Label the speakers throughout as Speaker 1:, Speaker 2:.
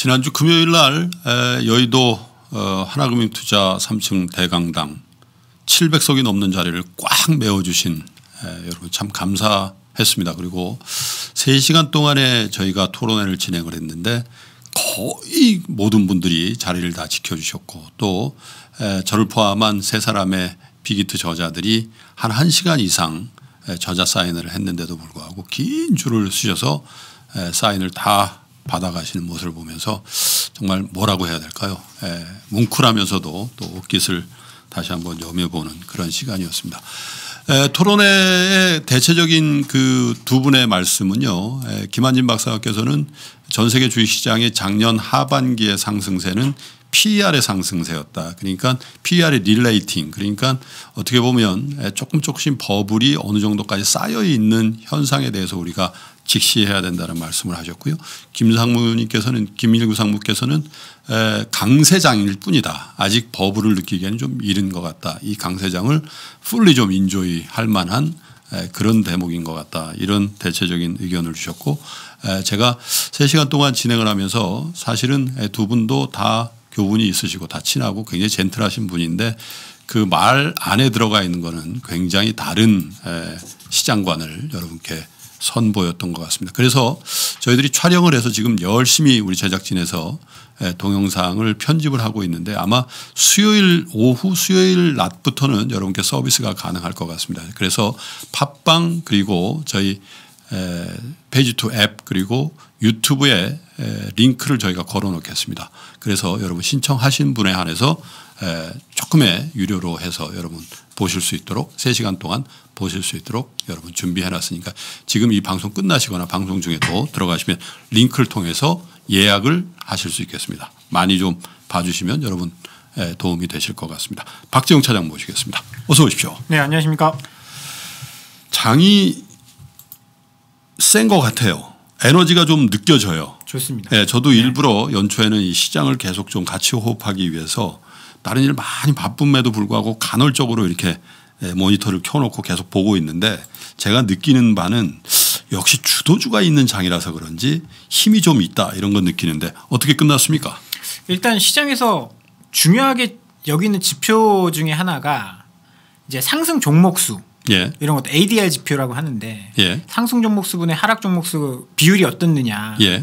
Speaker 1: 지난주 금요일 날 여의도 어, 하나금융투자 3층 대강당 700석이 넘는 자리를 꽉 메워주신 여러분 참 감사했습니다. 그리고 3시간 동안에 저희가 토론회를 진행을 했는데 거의 모든 분들이 자리를 다 지켜주셨고 또 저를 포함한 세 사람의 비기트 저자들이 한 1시간 이상 저자 사인을 했는데도 불구하고 긴 줄을 쓰셔서 사인을 다 받아가시는 모습을 보면서 정말 뭐라고 해야 될까요? 에, 뭉클하면서도 또 옷깃을 다시 한번 여며보는 그런 시간이었습니다. 에, 토론회의 대체적인 그 두 분의 말씀은요. 에, 김한진 박사께서는 전 세계 주식시장의 작년 하반기의 상승세는 PER의 상승세였다. 그러니까 PER의 릴레이팅. 그러니까 어떻게 보면 조금 조금씩 버블이 어느 정도까지 쌓여 있는 현상에 대해서 우리가 직시해야 된다는 말씀을 하셨고요. 김상무님께서는 김일구 상무께서는 강세장일 뿐이다. 아직 버블을 느끼기에는 좀 이른 것 같다. 이 강세장을 풀리 좀 인조이 할 만한 그런 대목인 것 같다. 이런 대체적인 의견을 주셨고 제가 3시간 동안 진행을 하면서 사실은 두 분도 다 교분이 있으시고 다 친하고 굉장히 젠틀하신 분인데 그 말 안에 들어가 있는 거는 굉장히 다른 시장관을 여러분께 선보였던 것 같습니다. 그래서 저희들이 촬영을 해서 지금 열심히 우리 제작진에서 동영상을 편집을 하고 있는데 아마 수요일 오후 수요일 낮부터는 여러분께 서비스가 가능할 것 같습니다. 그래서 팟빵 그리고 저희 페이지 투 앱 그리고 유튜브에 링크를 저희가 걸어 놓겠습니다. 그래서 여러분 신청하신 분에 한해서 조금의 유료로 해서 여러분 보실 수 있도록 3시간 동안 보실 수 있도록 여러분 준비해 놨으니까 지금 이 방송 끝나시거나 방송 중에도 들어가시면 링크를 통해서 예약을 하실 수 있겠습니다. 많이 좀 봐주시면 여러분 도움이 되실 것 같습니다. 박재용 차장 모시겠습니다. 어서 오십시오.
Speaker 2: 네, 안녕하십니까.
Speaker 1: 장이 센 것 같아요. 에너지가 좀 느껴져요.
Speaker 2: 좋습니다.
Speaker 1: 네, 저도 네. 일부러 연초에는 이 시장을 계속 좀 같이 호흡하기 위해서 다른 일 많이 바쁨에도 불구하고 간헐적으로 이렇게 예, 모니터를 켜놓고 계속 보고 있는데 제가 느끼는 바는 역시 주도주가 있는 장이라서 그런지 힘이 좀 있다 이런 건 느끼는데 어떻게 끝났습니까?
Speaker 2: 일단 시장에서 중요하게 여기 있는 지표 중에 하나가 이제 상승 종목 수 예. 이런 것도 ADR 지표라고 하는데 예. 상승 종목 수분의 하락 종목 수 비율이 어떻느냐. 예.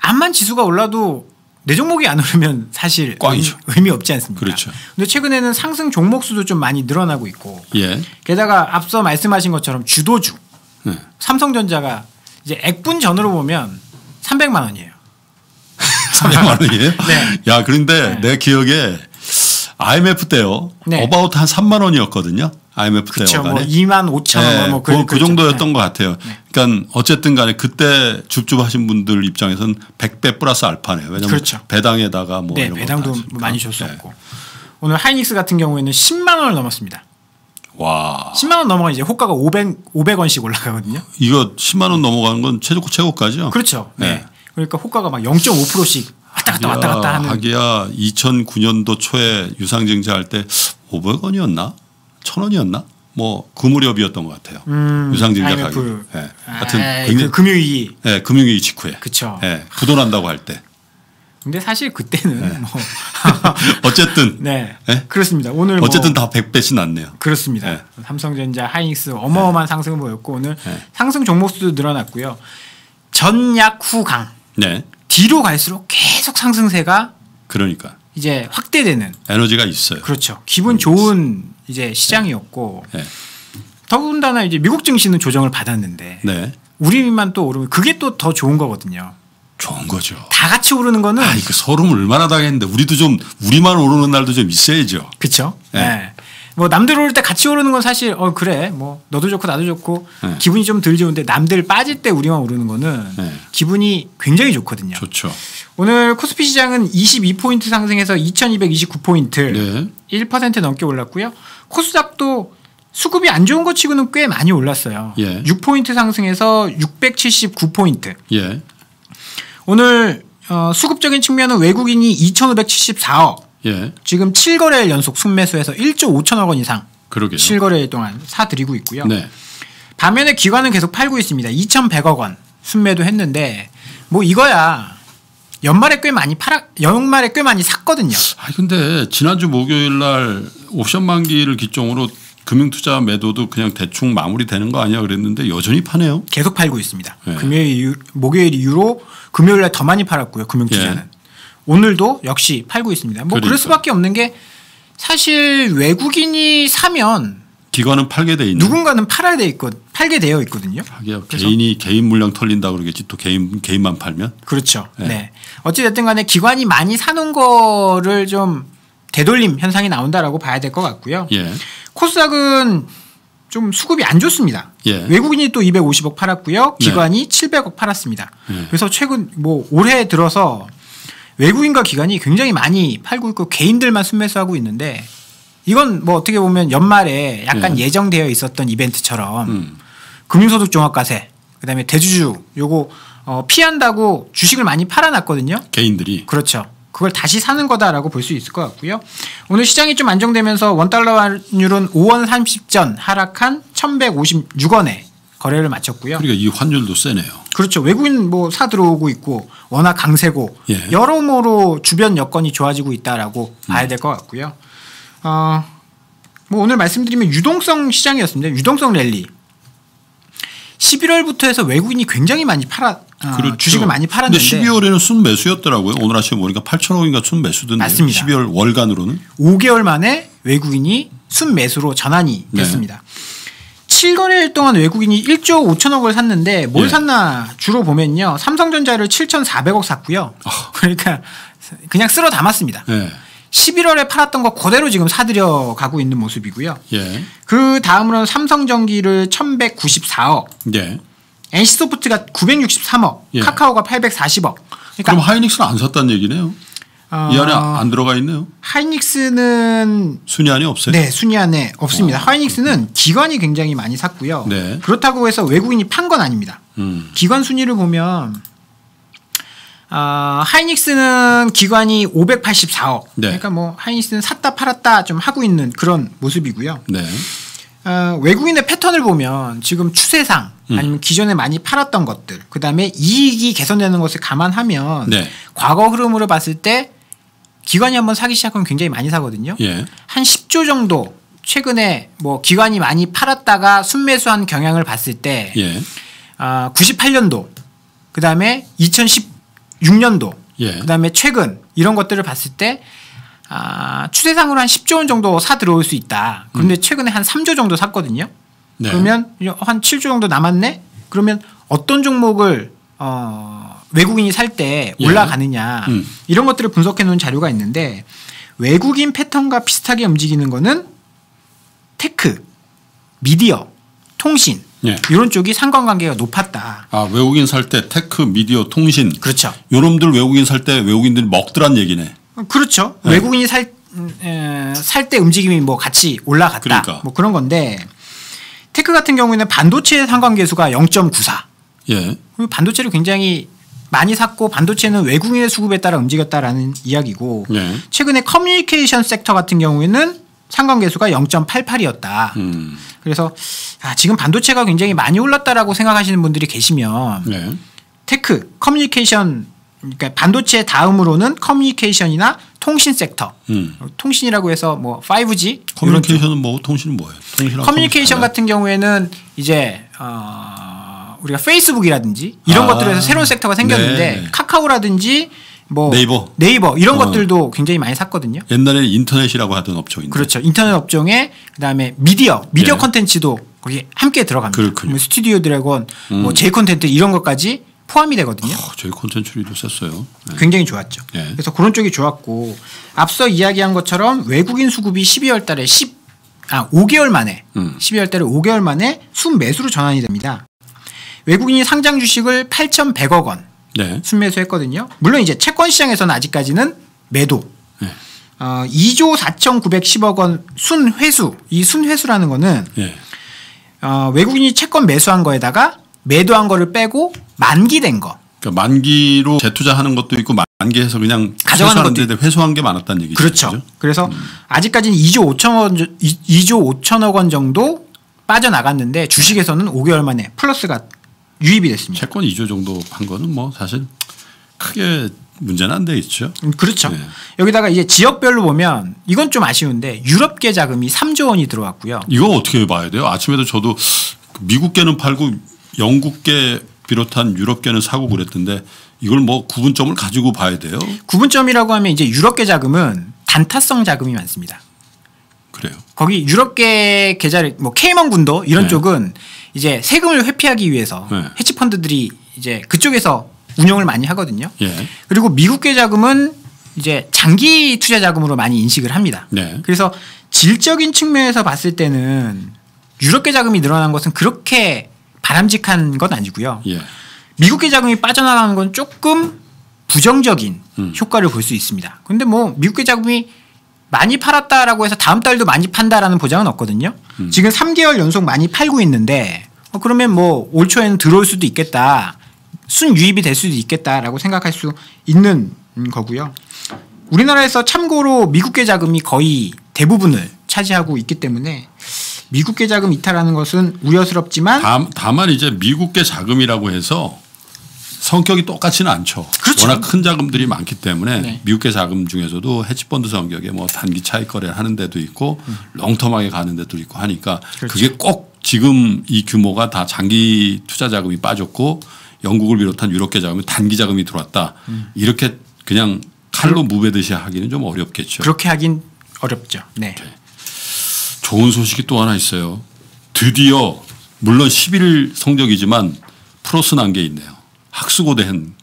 Speaker 2: 암만 지수가 올라도 내 종목이 안 오르면 사실 꽝이죠. 의미 없지 않습니까?
Speaker 1: 그렇죠.
Speaker 2: 근데 최근에는 상승 종목 수도 좀 많이 늘어나고 있고
Speaker 1: 예.
Speaker 2: 게다가 앞서 말씀하신 것처럼 주도주 네. 삼성전자가 이제 액분 전으로 보면 300만 원이에요.
Speaker 1: 300만 원이에요? 네. 야 그런데 네. 내 기억에 IMF 때요. 네. about 한 3만 원이었거든요. IMF
Speaker 2: 그쵸, 때뭐 2만 5천 원
Speaker 1: 네,
Speaker 2: 뭐
Speaker 1: 그, 그 정도였던 네. 것 같아요. 네. 그러니까 어쨌든 간에 그때 줍줍하신 분들 입장에서는 100배 플러스 알파네요. 왜냐하면 그렇죠. 배당에다가 뭐
Speaker 2: 네,
Speaker 1: 이런
Speaker 2: 배당도 많이 줬었고 오늘 하이닉스 같은 경우에는 10만 원을 넘었습니다.
Speaker 1: 와.
Speaker 2: 10만 원 넘어가 이제 호가가 500 500원씩 올라가거든요.
Speaker 1: 이거 10만 원 넘어가는 건 최고 최고까지요.
Speaker 2: 그렇죠. 네. 그러니까 호가가 막 0.5%씩 왔다 갔다 왔다 갔다 하는.
Speaker 1: 하기야 2009년도 초에 유상증자 할 때 500원이었나? 1000원이었나? 뭐 그 무렵이었던 것 같아요. 음, 유상증자 가격. 네.
Speaker 2: 하여튼 아, 그 금융위기.
Speaker 1: 네, 금융위기 직후에.
Speaker 2: 그렇죠.
Speaker 1: 네, 부도난다고 할 때.
Speaker 2: 근데 사실 그때는 네. 뭐
Speaker 1: 어쨌든
Speaker 2: 네. 네. 그렇습니다. 오늘
Speaker 1: 뭐 어쨌든 뭐 다 100배씩 났네요.
Speaker 2: 그렇습니다. 네. 삼성전자, 하이닉스 어마어마한 네. 상승을 보였고 오늘 네. 상승 종목 수도 늘어났고요. 전약 후강.
Speaker 1: 네.
Speaker 2: 뒤로 갈수록 계속 상승세가
Speaker 1: 그러니까
Speaker 2: 이제 확대되는
Speaker 1: 에너지가 있어요.
Speaker 2: 그렇죠. 기분 좋은 이제 시장이었고 네. 더군다나 이제 미국 증시는 조정을 받았는데 네. 우리만 또 오르면 그게 또 더 좋은 거거든요.
Speaker 1: 좋은 거죠.
Speaker 2: 다 같이 오르는 거는
Speaker 1: 아, 이거 서름 얼마나 당했는데 우리도 좀 우리만 오르는 날도 좀 있어야죠.
Speaker 2: 그렇죠. 네. 네. 뭐 남들 오를 때 같이 오르는 건 사실 어 그래 뭐 너도 좋고 나도 좋고 네. 기분이 좀 덜 좋은데 남들 빠질 때 우리만 오르는 거는 네. 기분이 굉장히 좋거든요.
Speaker 1: 좋죠.
Speaker 2: 오늘 코스피 시장은 22포인트 상승해서 2229포인트 네. 1% 넘게 올랐고요. 코스닥도 수급이 안 좋은 것 치고는 꽤 많이 올랐어요. 예. 6포인트 상승해서 679포인트.
Speaker 1: 예.
Speaker 2: 오늘 어, 수급적인 측면은 외국인이 2,574억.
Speaker 1: 예.
Speaker 2: 지금 7거래 연속 순매수해서 1조 5천억 원 이상
Speaker 1: 그러게요.
Speaker 2: 7거래 동안 사들이고 있고요.
Speaker 1: 네.
Speaker 2: 반면에 기관은 계속 팔고 있습니다. 2,100억 원 순매도 했는데 뭐 이거야 연말에 꽤 많이 팔아 연말에 꽤 많이 샀거든요.
Speaker 1: 아 근데 지난주 목요일 날 옵션 만기를 기점으로 금융투자 매도도 그냥 대충 마무리되는 거 아니야 그랬는데 여전히 파네요.
Speaker 2: 계속 팔고 있습니다. 네. 금요일 목요일 이후로 금요일 날 더 많이 팔았고요. 금융투자는 예. 오늘도 역시 팔고 있습니다. 뭐 그러니까. 수밖에 없는 게 사실 외국인이 사면
Speaker 1: 기관은 팔게 돼 있는
Speaker 2: 누군가는 팔아야 돼 있고 팔게 되어 있거든요.
Speaker 1: 하게요. 개인이 개인 물량 털린다 그러겠지 또 개인 개인만 팔면
Speaker 2: 그렇죠. 네. 네. 어찌 됐든 간에 기관이 많이 사는 거를 좀 되돌림 현상이 나온다라고 봐야 될 것 같고요. 예. 코스닥은 좀 수급이 안 좋습니다. 예. 외국인이 또 250억 팔았고요. 기관이 네. 700억 팔았습니다. 예. 그래서 최근 뭐 올해 들어서 외국인과 기관이 굉장히 많이 팔고 있고 개인들만 순매수하고 있는데 이건 뭐 어떻게 보면 연말에 약간 네. 예정되어 있었던 이벤트처럼 음. 금융소득 종합과세 그다음에 대주주 요거 어 피한다고 주식을 많이 팔아놨거든요.
Speaker 1: 개인들이
Speaker 2: 그렇죠. 그걸 다시 사는 거다라고 볼 수 있을 것 같고요. 오늘 시장이 좀 안정되면서 원달러 환율은 5원 30전 하락한 1,156원에 거래를 마쳤고요.
Speaker 1: 그러니까 이 환율도 세네요.
Speaker 2: 그렇죠. 외국인 뭐 사 들어오고 있고 워낙 강세고 예. 여러모로 주변 여건이 좋아지고 있다라고 음. 봐야 될 것 같고요. 어, 뭐 오늘 말씀드리면 유동성 시장이었습니다. 유동성 랠리. 11월부터 해서 외국인이 굉장히 많이 팔아 어, 그렇죠. 주식을 많이 팔았는데
Speaker 1: 12월에는 순 매수였더라고요. 오늘 아침에 보니까 8천억 인가 순 매수던데 맞습니다. 12월 월간으로는
Speaker 2: 5개월 만에 외국인이 순 매수로 전환이 네. 됐습니다. 7거래일 동안 외국인이 1조 5천억을 샀는데 뭘 예. 샀나 주로 보면요. 삼성전자를 7,400억 샀고요. 어. 그러니까 그냥 쓸어 담았습니다. 예. 11월에 팔았던 거 그대로 지금 사들여 가고 있는 모습이고요. 예. 그 다음으로는 삼성전기를 1,194억. 예. NC소프트가 963억. 예. 카카오가 840억.
Speaker 1: 그러니까 그럼 하이닉스는 안 샀다는 얘기네요. 어... 이 안에 안 들어가 있네요.
Speaker 2: 하이닉스는
Speaker 1: 순위 안에 없어요?
Speaker 2: 네, 순위 안에 없습니다. 어, 하이닉스는 기관이 굉장히 많이 샀고요. 네. 그렇다고 해서 외국인이 판 건 아닙니다. 음. 기관 순위를 보면 어, 하이닉스는 기관이 584억. 네. 그러니까 뭐 하이닉스는 샀다 팔았다 좀 하고 있는 그런 모습이고요. 네. 어, 외국인의 패턴을 보면 지금 추세상 음. 아니면 기존에 많이 팔았던 것들, 그 다음에 이익이 개선되는 것을 감안하면 네. 과거 흐름으로 봤을 때 기관이 한번 사기 시작하면 굉장히 많이 사거든요. 예. 한 10조 정도 최근에 뭐 기관이 많이 팔았다가 순매수한 경향을 봤을 때 예. 어, 98년도 그 다음에 2016년도 예. 그 다음에 최근 이런 것들을 봤을 때 아, 추세상으로 한 10조 원 정도 사 들어올 수 있다. 그런데 음. 최근에 한 3조 정도 샀거든요. 네. 그러면 한 7조 정도 남았네. 그러면 어떤 종목을 어, 외국인이 살때 예. 올라가느냐 예. 음. 이런 것들을 분석해 놓은 자료가 있는데 외국인 패턴과 비슷하게 움직이는 거는 tech, 미디어, 통신 예. 이런 쪽이 상관관계가 높았다.
Speaker 1: 아 외국인 살 때 tech, 미디어, 통신
Speaker 2: 그렇죠.
Speaker 1: 요놈들 외국인 살 때 외국인들이 먹더란 얘기네.
Speaker 2: 그렇죠. 네. 외국인이 살 살 때 움직임이 뭐 같이 올라갔다. 그러니까. 뭐 그런 건데 tech 같은 경우에는 반도체 상관계수가 0.94. 예. 반도체를 굉장히 많이 샀고 반도체는 외국인의 수급에 따라 움직였다라는 이야기고 네. 최근에 커뮤니케이션 섹터 같은 경우에는 상관계수가 0.88이었다. 음. 그래서 아, 지금 반도체가 굉장히 많이 올랐다라고 생각하시는 분들이 계시면 네. tech, 커뮤니케이션 그러니까 반도체 다음으로는 커뮤니케이션이나 통신 섹터. 음. 통신이라고 해서 뭐 5G
Speaker 1: 커뮤니케이션은 뭐 통신은 뭐예요?
Speaker 2: 커뮤니케이션 같은 경우에는 이제 어 우리가 페이스북이라든지 이런 아. 것들에서 새로운 섹터가 생겼는데 네. 카카오라든지 뭐
Speaker 1: 네이버
Speaker 2: 네이버 이런 어. 것들도 굉장히 많이 샀거든요.
Speaker 1: 옛날에 인터넷이라고 하던 업종인데.
Speaker 2: 그렇죠. 인터넷 업종에 그다음에 미디어 미디어 네. 컨텐츠도 거기 함께 들어갑니다. 그렇군요. 뭐 스튜디오 드래곤, 뭐 음. 뭐 제이 콘텐츠 이런 것까지 포함이 되거든요. 어,
Speaker 1: 제이콘텐트리도 썼어요.
Speaker 2: 네. 굉장히 좋았죠. 네. 그래서 그런 쪽이 좋았고 앞서 이야기한 것처럼 외국인 수급이 12월 달에 10, 아 5개월 만에 음. 12월 달에 5개월 만에 순매수로 전환이 됩니다. 외국인이 상장 주식을 8,100억 원 네. 순매수했거든요. 물론 이제 채권 시장에서는 아직까지는 매도. 네. 어, 2조 4,910억 원 순회수. 이 순회수라는 거는 네. 어, 외국인이 채권 매수한 거에다가 매도한 거를 빼고 만기된 거.
Speaker 1: 그러니까 만기로 재투자하는 것도 있고 만기해서 그냥 가져가는 것도 회수한 게 많았다는 얘기죠.
Speaker 2: 그렇죠. 그래서 음. 아직까지는 2조 5천억 원, 2조 5천억 원 정도 빠져나갔는데 주식에서는 5개월 만에 플러스가 유입이 됐습니다.
Speaker 1: 채권 2조 정도 한 거는 뭐 사실 크게 문제는 안 되겠죠.
Speaker 2: 음, 그렇죠. 네. 여기다가 이제 지역별로 보면 이건 좀 아쉬운데 유럽계 자금이 3조 원이 들어왔고요.
Speaker 1: 이거 어떻게 봐야 돼요? 아침에도 저도 미국계는 팔고 영국계 비롯한 유럽계는 사고 그랬던데 이걸 뭐 구분점을 가지고 봐야 돼요.
Speaker 2: 구분점이라고 하면 이제 유럽계 자금은 단타성 자금이 많습니다.
Speaker 1: 그래요.
Speaker 2: 거기 유럽계 계좌를 뭐 케이먼 군도 이런 네. 쪽은 이제 세금을 회피하기 위해서 네. 헤지 펀드들이 이제 그쪽에서 운영을 많이 하거든요. 예. 그리고 미국계 자금은 이제 장기 투자 자금으로 많이 인식을 합니다. 네. 그래서 질적인 측면에서 봤을 때는 유럽계 자금이 늘어난 것은 그렇게 바람직한 건 아니고요. 예. 미국계 자금이 빠져나가는 건 조금 부정적인 음. 효과를 볼 수 있습니다. 그런데 뭐 미국계 자금이 많이 팔았다라고 해서 다음 달도 많이 판다라는 보장은 없거든요. 음. 지금 3개월 연속 많이 팔고 있는데 어 그러면 뭐 올 초에는 들어올 수도 있겠다. 순유입이 될 수도 있겠다라고 생각할 수 있는 거고요. 우리나라에서 참고로 미국계 자금이 거의 대부분을 차지하고 있기 때문에 미국계 자금 이탈하는 것은 우려스럽지만
Speaker 1: 다 만 이제 미국계 자금이라고 해서 성격이 똑같지는 않죠. 그렇죠. 워낙 큰 자금들이 많기 때문에 네. 미국계 자금 중에서도 헤지펀드 성격에 뭐 단기 차익 거래를 하는 데도 있고 음. 롱텀하게 가는 데도 있고 하니까 그렇죠. 그게 꼭 지금 이 규모가 다 장기 투자 자금이 빠졌고 영국을 비롯한 유럽계 자금이 단기 자금이 들어왔다. 음. 이렇게 그냥 칼로 무배듯이 하기는 좀 어렵겠죠.
Speaker 2: 그렇게 하긴 어렵죠. 네. 네.
Speaker 1: 좋은 소식이 또 하나 있어요. 드디어 물론 11 성적이지만 플러스 난 게 있네요. 학수고대 한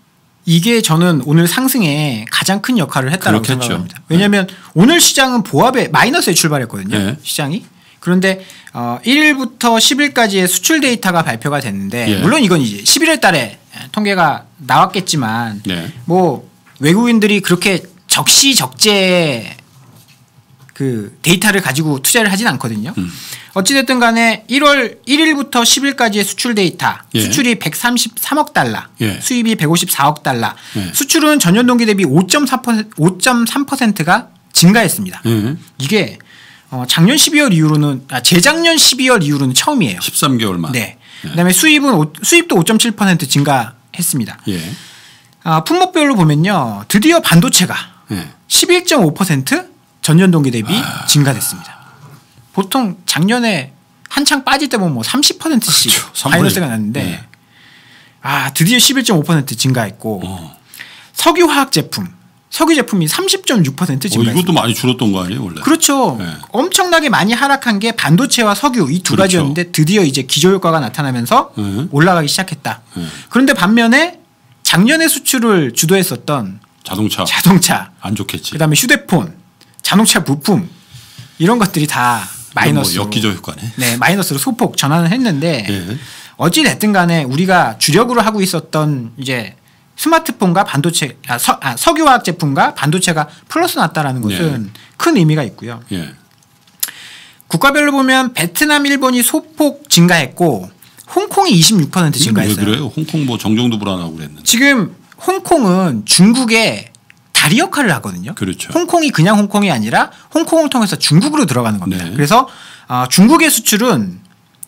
Speaker 2: 이게 저는 오늘 상승에 가장 큰 역할을 했다고 생각합니다. 왜냐하면 네. 오늘 시장은 보합에 마이너스에 출발했거든요. 네. 시장이. 그런데 어 1일부터 10일까지의 수출 데이터가 발표가 됐는데 예. 물론 이건 이제 11월 달에 통계가 나왔겠지만 네. 뭐 외국인들이 그렇게 적시 적재 그 데이터를 가지고 투자를 하진 않거든요. 음. 어찌됐든 간에 1월 1일부터 10일까지의 수출 데이터 예. 수출이 133억 달러 예. 수입이 154억 달러 예. 수출은 전년 동기 대비 5.4% 5.3%가 증가했습니다. 예. 이게 어, 작년 12월 이후로는 아, 재작년 12월 이후로는 처음이에요.
Speaker 1: 13개월 만.
Speaker 2: 네. 예. 그다음에 수입은 오, 수입도 5.7% 증가했습니다. 예. 아, 품목별로 보면요. 드디어 반도체가 예. 11.5% 전년 동기 대비 아... 증가됐습니다. 보통 작년에 한창 빠질 때 보면 뭐 30%씩 그렇죠. 마이너스가 났는데 네. 아 드디어 11.5% 증가했고 어. 석유화학 제품 석유 제품이 30.6% 증가. 어,
Speaker 1: 이것도 많이 줄었던 거 아니에요 원래?
Speaker 2: 그렇죠. 네. 엄청나게 많이 하락한 게 반도체와 석유 이두 그렇죠. 가지였는데 드디어 이제 기저 효과가 나타나면서 네. 올라가기 시작했다. 네. 그런데 반면에 작년에 수출을 주도했었던
Speaker 1: 자동차,
Speaker 2: 자동차
Speaker 1: 안 좋겠지.
Speaker 2: 그다음에 휴대폰, 자동차 부품 이런 것들이 다 마이너스
Speaker 1: 뭐 역기저 효과네.
Speaker 2: 네, 마이너스로 소폭 전환을 했는데 네. 어찌 됐든 간에 우리가 주력으로 하고 있었던 이제 스마트폰과 반도체 아, 서, 아, 석유화학 제품과 반도체가 플러스 났다라는 것은 네. 큰 의미가 있고요. 네. 국가별로 보면 베트남, 일본이 소폭 증가했고 홍콩이 26% 증가했어요.
Speaker 1: 왜 그래요? 홍콩 뭐 정정도 불안하고 그랬는데.
Speaker 2: 지금 홍콩은 중국의 다리 역할을 하거든요.
Speaker 1: 그렇죠.
Speaker 2: 홍콩이 그냥 홍콩이 아니라 홍콩을 통해서 중국으로 들어가는 겁니다. 네. 그래서 어, 중국의 수출은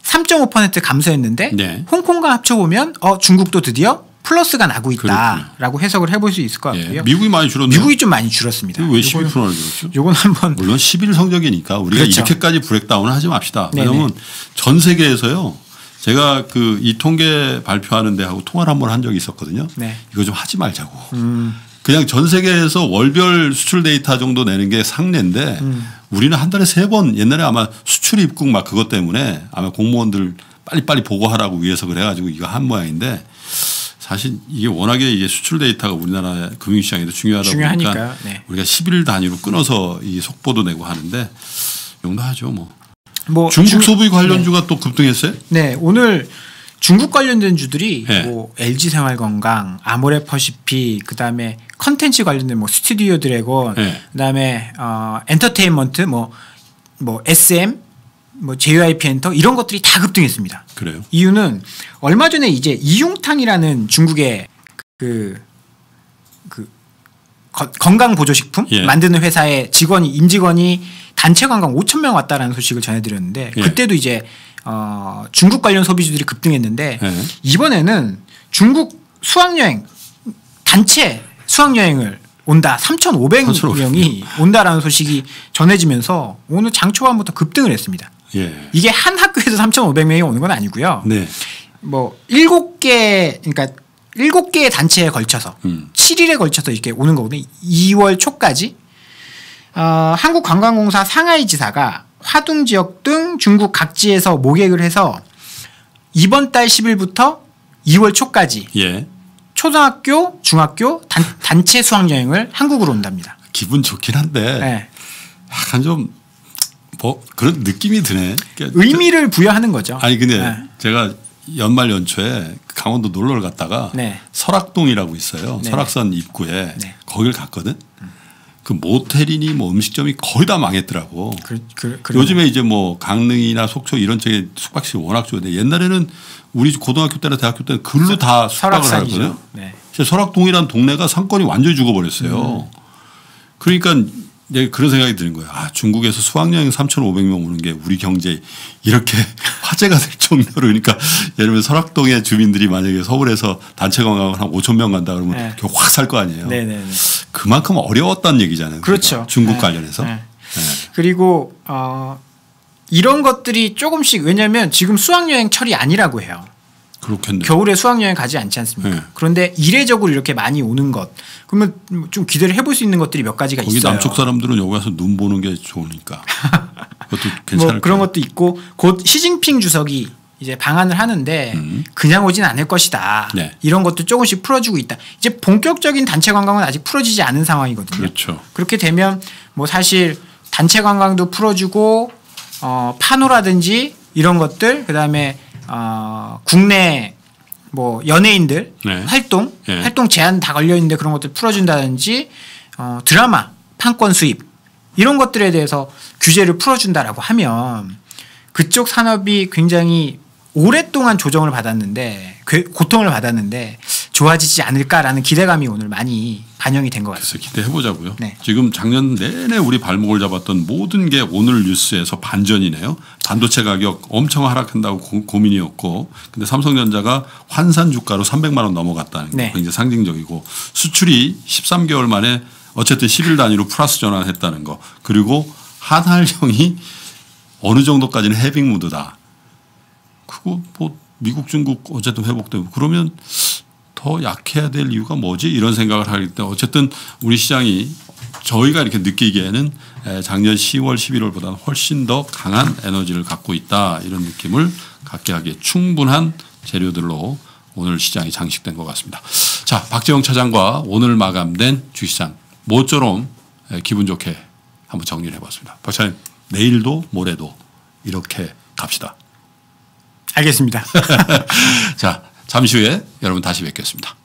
Speaker 2: 3.5% 감소했는데 네. 홍콩과 합쳐보면 어, 중국도 드디어 플러스가 나고 있다라고. 해석을 해볼 수 있을 것 예. 같고요.
Speaker 1: 예. 미국이 많이 줄었네요.
Speaker 2: 미국이 좀 많이 줄었습니다.
Speaker 1: 왜 11%나 줄었죠?
Speaker 2: 요건 한번
Speaker 1: 물론 11 성적이니까 우리가 그렇죠. 이렇게까지 브렉다운을 하지 맙시다. 왜냐하면 전 세계에서요. 제가 그 이 통계 발표하는 데하고 통화를 한 번 한 적이 있었거든요. 네. 이거 좀 하지 말자고. 음. 그냥 전 세계에서 월별 수출 데이터 정도 내는 게 상례인데 음. 우리는 한 달에 세 번 옛날에 아마 수출 입국 막 그것 때문에 아마 공무원들 빨리빨리 보고하라고 위해서 그래가지고 이거 한 모양인데 사실 이게 워낙에 이게 수출 데이터가 우리나라 금융시장에도 중요하다 중요하니까 보니까 네. 우리가 10일 단위로 끊어서 이 속보도 내고 하는데 용납하죠 뭐. 뭐 중국 소비 관련주가 네. 또 급등했어요?
Speaker 2: 네 오늘 중국 관련된 주들이 네. 뭐 LG 생활건강, 아모레퍼시픽, 그다음에 컨텐츠 관련된 뭐 스튜디오 드래곤, 네. 그다음에 어 엔터테인먼트 뭐뭐 뭐 SM 뭐 JYP 엔터 이런 것들이 다 급등했습니다.
Speaker 1: 그래요?
Speaker 2: 이유는 얼마 전에 이제 이융탕이라는 중국의 그, 그 건강 보조식품 예. 만드는 회사의 직원이 임직원이 단체 관광 5천 명 왔다라는 소식을 전해드렸는데 예. 그때도 이제 어 중국 관련 소비주들이 급등했는데 예. 이번에는 중국 수학여행 단체 수학여행을 온다 3,500명이 온다라는 소식이 전해지면서 오늘 장 초반부터 급등을 했습니다. 예. 이게 한 학교에서 3,500명이 오는 건 아니고요. 네. 뭐 일곱 개 그러니까 일곱 개의 단체에 걸쳐서 음. 7일에 걸쳐서 이렇게 오는 거거든요. 2월 초까지 어, 한국관광공사 상하이 지사가 화둥 지역 등 중국 각지에서 모객을 해서 이번 달 10일부터 2월 초까지 예. 초등학교, 중학교 단, 단체 수학여행을 한국으로 온답니다.
Speaker 1: 기분 좋긴 한데 네. 약간 좀 뭐 그런 느낌이 드네.
Speaker 2: 그러니까 의미를 부여하는 거죠.
Speaker 1: 아니 근데 네. 제가 연말 연초에 강원도 놀러를 갔다가 네. 설악동이라고 있어요. 네. 설악산 입구에 네. 거길 갔거든. 그 모텔이니 뭐 음식점이 거의 다 망했더라고. 그, 그, 요즘에 이제 뭐 강릉이나 속초 이런 쪽에 숙박시 워낙 좋은데 옛날에는 우리 고등학교 때나 대학교 때는 글로 다 숙박을 하거든요. 네. 설악동이란 동네가 상권이 완전히 죽어버렸어요. 음. 그러니까 이제 그런 생각이 드는 거예요. 아, 중국에서 수학여행 3,500명 오는 게 우리 경제에 이렇게 화제가 될 정도로 그러니까 예를 들면 설악동의 주민들이 만약에 서울에서 단체 관광을 한 5천 명 간다 그러면 네. 확살 거 아니에요. 네네네. 그만큼 어려웠다는 얘기잖아요.
Speaker 2: 그렇죠.
Speaker 1: 중국 네. 관련해서. 네.
Speaker 2: 네. 그리고 어, 이런 것들이 조금씩 왜냐하면 지금 수학여행 철이 아니라고 해요.
Speaker 1: 그렇겠네.
Speaker 2: 겨울에 수학여행 가지 않지 않습니까? 네. 그런데 이례적으로 이렇게 많이 오는 것 그러면 좀 기대를 해볼 수 있는 것들이 몇 가지가 있어요.
Speaker 1: 남쪽 사람들은 여기 와서 눈 보는 게 좋으니까
Speaker 2: 그것도 괜찮을 뭐 그런 것도 있고 곧 시진핑 주석이 이제 방한을 하는데 음. 그냥 오진 않을 것이다. 네. 이런 것도 조금씩 풀어주고 있다. 이제 본격적인 단체 관광은 아직 풀어지지 않은 상황이거든요.
Speaker 1: 그렇죠.
Speaker 2: 그렇게 되면 뭐 사실 단체 관광도 풀어주고 어, 파노라든지 이런 것들 그다음에 어, 국내 뭐 연예인들 네. 활동 네. 활동 제한 다 걸려 있는데 그런 것들 풀어준다든지 어, 드라마 판권 수입 이런 것들에 대해서 규제를 풀어준다라고 하면 그쪽 산업이 굉장히 오랫동안 조정을 받았는데 고통을 받았는데 좋아지지 않을까라는 기대감이 오늘 많이 반영이 된 것 같습니다.
Speaker 1: 기대해 보자고요. 네. 지금 작년 내내 우리 발목을 잡았던 모든 게 오늘 뉴스에서 반전이네요. 반도체 가격 엄청 하락한다고 고, 민이었고 근데 삼성전자가 환산 주가로 300만 원 넘어갔다는 게 네. 굉장히 상징적이고 수출이 13개월 만에 어쨌든 10일 단위로 플러스 전환했다는 거 그리고 한할령이 어느 정도까지는 해빙 무드다. 그거 뭐 미국 중국 어쨌든 회복되고 그러면 더 약해야 될 이유가 뭐지 이런 생각을 하기 때문에 어쨌든 우리 시장이 저희가 이렇게 느끼기에는 작년 10월 11월보다 훨씬 더 강한 에너지를 갖고 있다 이런 느낌을 갖게 하기에 충분한 재료들로 오늘 시장이 장식된 것 같습니다. 자 박재영 차장과 오늘 마감된 주시장 모쪼록 기분 좋게 한번 정리를 해봤습니다. 박사님 내일도 모레도 이렇게 갑시다.
Speaker 2: 알겠습니다.
Speaker 1: 자, 잠시 후에 여러분 다시 뵙겠습니다.